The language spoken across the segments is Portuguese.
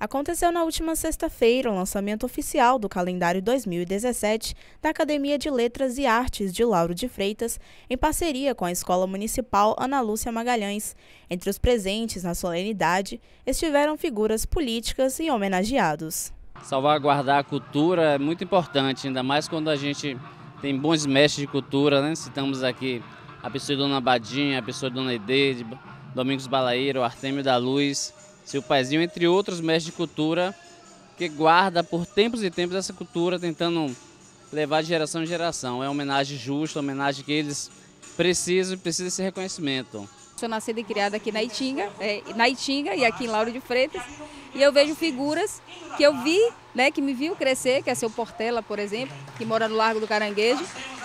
Aconteceu na última sexta-feira o lançamento oficial do calendário 2017 da Academia de Letras e Artes de Lauro de Freitas, em parceria com a Escola Municipal Ana Lúcia Magalhães. Entre os presentes na solenidade estiveram figuras políticas e homenageados. Salvaguardar a cultura é muito importante, ainda mais quando a gente tem bons mestres de cultura, né? Citamos aqui a pessoa Dona Badinha, a pessoa Dona Ede, Domingos Balaíro, Artêmio da Luz seu paizinho, entre outros mestres de cultura, que guarda por tempos e tempos essa cultura, tentando levar de geração em geração. É uma homenagem justa, uma homenagem que eles precisam e precisam desse reconhecimento. Sou nascida e criada aqui na Itinga, é, na Itinga e aqui em Lauro de Freitas, e eu vejo figuras que eu vi, né, que me viu crescer, que é seu Portela, por exemplo, que mora no Largo do Caranguejo,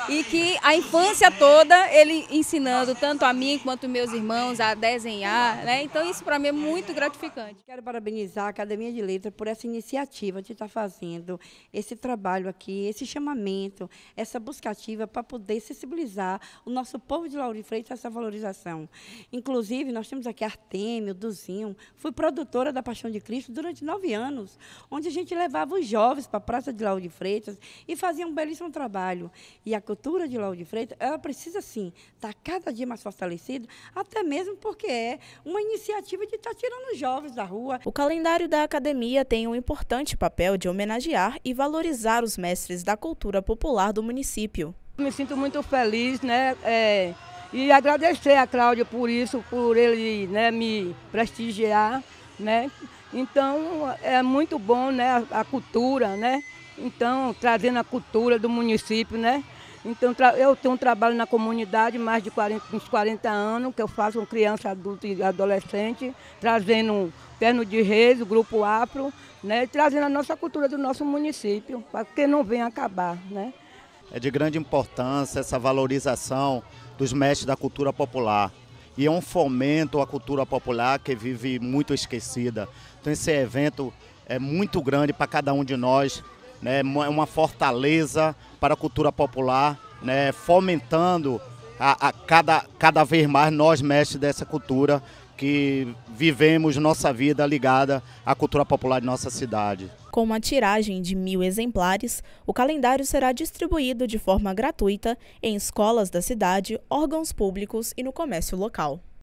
e que a infância toda ele ensinando tanto a mim quanto meus irmãos a desenhar, né? Então isso para mim é muito gratificante. Quero parabenizar a Academia de Letras por essa iniciativa de estar fazendo esse trabalho aqui, esse chamamento, essa buscativa para poder sensibilizar o nosso povo de Lauro de Freitas a essa valorização. Inclusive, nós temos aqui Artêmio, Duzinho, fui produtora da Paixão de Cristo durante nove anos, onde a gente levava os jovens para a Praça de Lauro de Freitas e fazia um belíssimo trabalho. E a cultura de Lauro de Freitas, ela precisa, sim, estar tá cada dia mais fortalecida, até mesmo porque é uma iniciativa de estar tá tirando os jovens da rua. O calendário da academia tem um importante papel de homenagear e valorizar os mestres da cultura popular do município. Me sinto muito feliz, né? É, e agradecer a Cláudia por isso, por ele né, me prestigiar, né? Então é muito bom, né? A, a cultura, né? Então, trazendo a cultura do município, né? Então, eu tenho um trabalho na comunidade, mais de 40, uns 40 anos, que eu faço com criança, adulto e adolescente, trazendo Terno de Reis, o Grupo Afro, né, trazendo a nossa cultura do nosso município, para que não venha acabar. Né? É de grande importância essa valorização dos mestres da cultura popular. E é um fomento à cultura popular que vive muito esquecida. Então esse evento é muito grande para cada um de nós, né, uma fortaleza para a cultura popular, né, fomentando a, a, cada, cada vez mais nós, mestres dessa cultura, que vivemos nossa vida ligada à cultura popular de nossa cidade. Com uma tiragem de mil exemplares, o calendário será distribuído de forma gratuita em escolas da cidade, órgãos públicos e no comércio local.